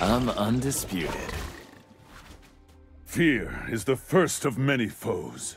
I'm undisputed. Fear is the first of many foes.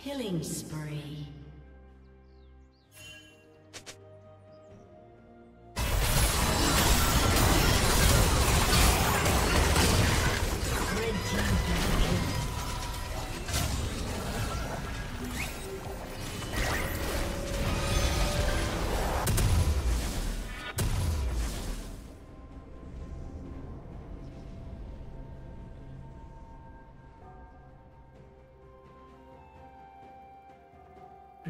Killing spree.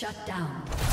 Shut down.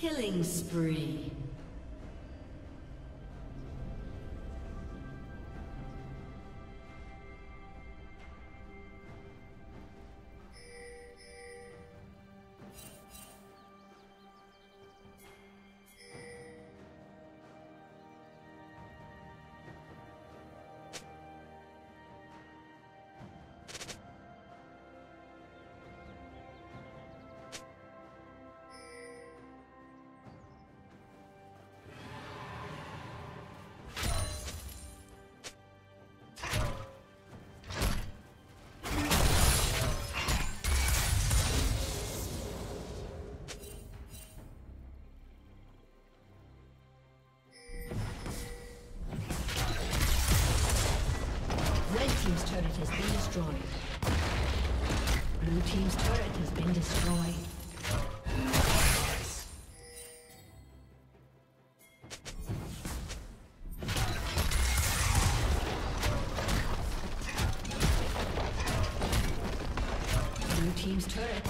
Killing spree. Has been destroyed. Blue Team's turret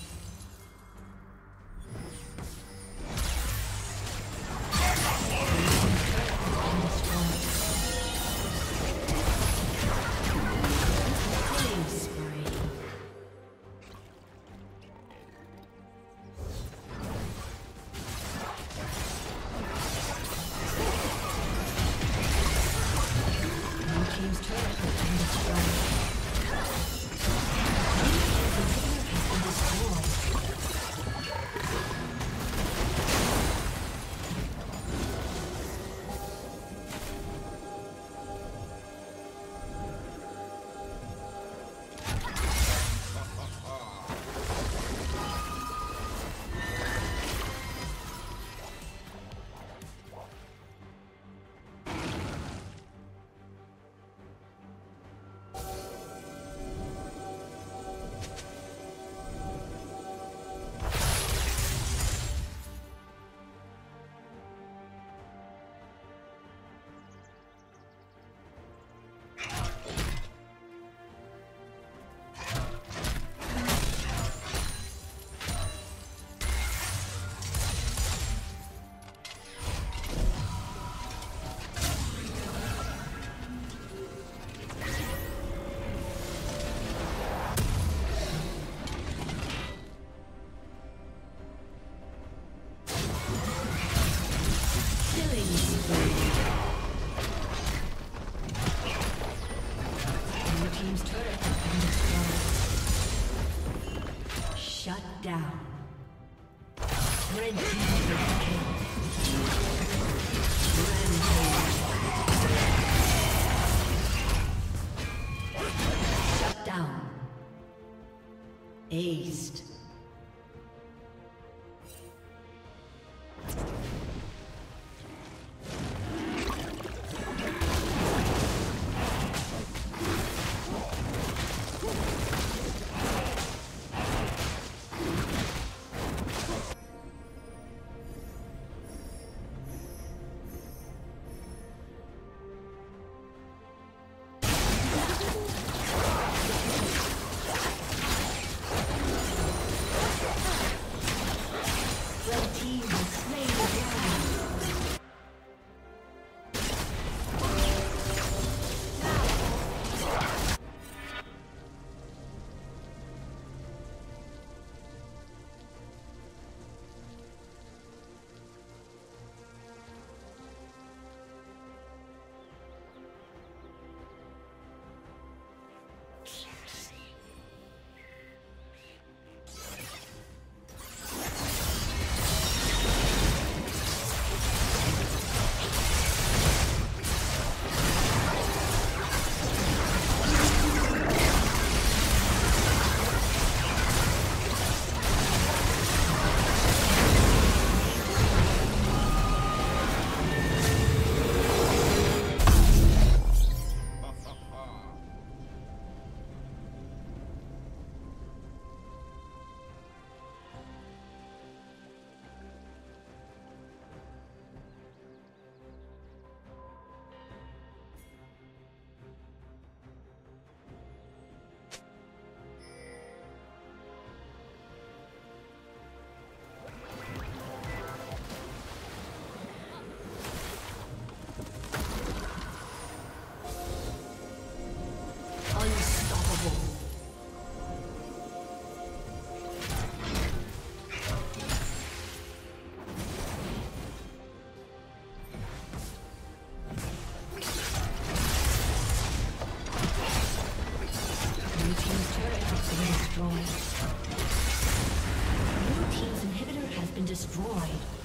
Destroyed.